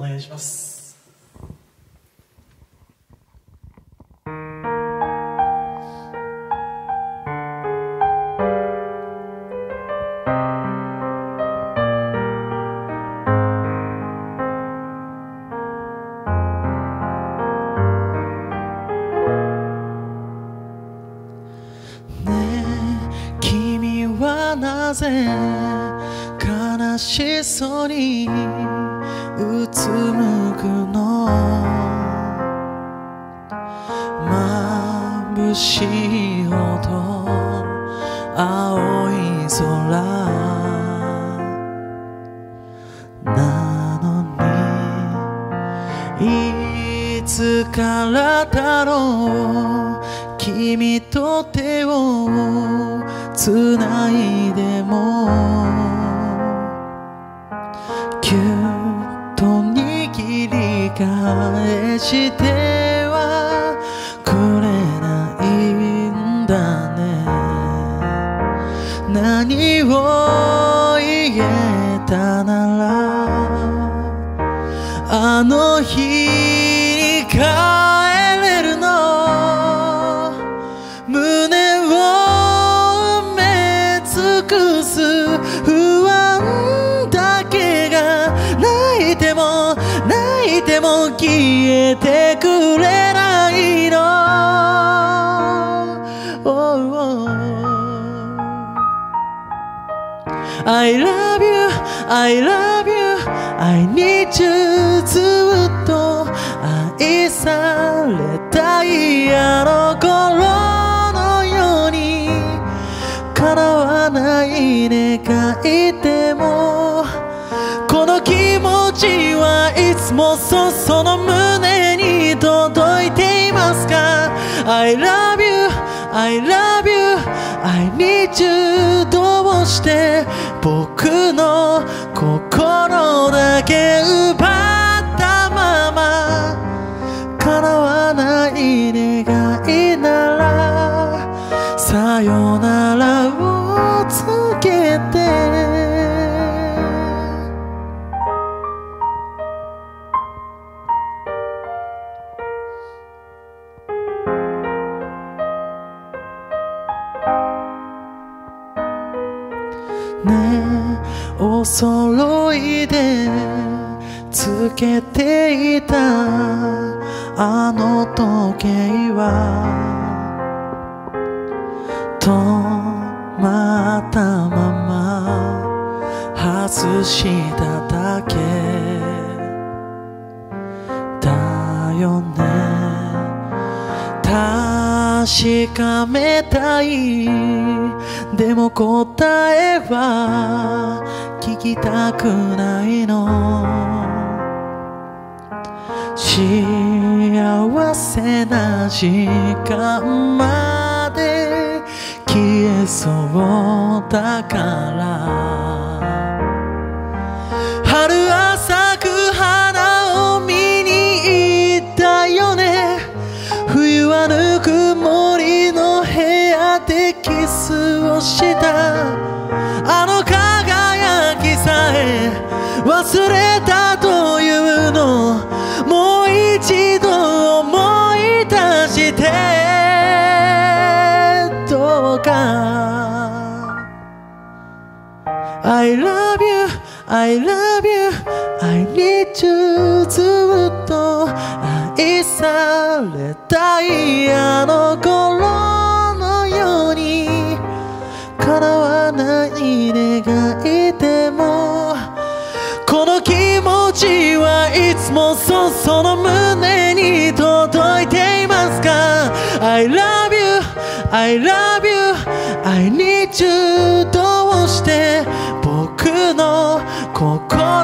お願いします。なぜ悲しそうにうつむくの。眩しいほど青い空。なのにいつからだろう。君と手をつないでも。言えたならあの日に帰れるの？胸を埋め尽くす不安だけが泣いても泣いても消えてくれ I love you, I love you, I need you ずっと愛されたいあの頃のように叶わない願いでもこの気持ちはいつもそその胸に届いていますか I love you I love you I need you どうして僕のねお揃いでつけていたあの時計は止まったまま外しただけ。だよね。確かめたい。でも答えは聞きたくないの。幸せな時間まで消えそうだから。をした。あの輝きさえ忘れたというの。もう一度思い出して。どうか。I love you, I love you, I need you ずっと。愛されたいあのそその胸に届いていますか I love you, I love you, I need you どうして僕の心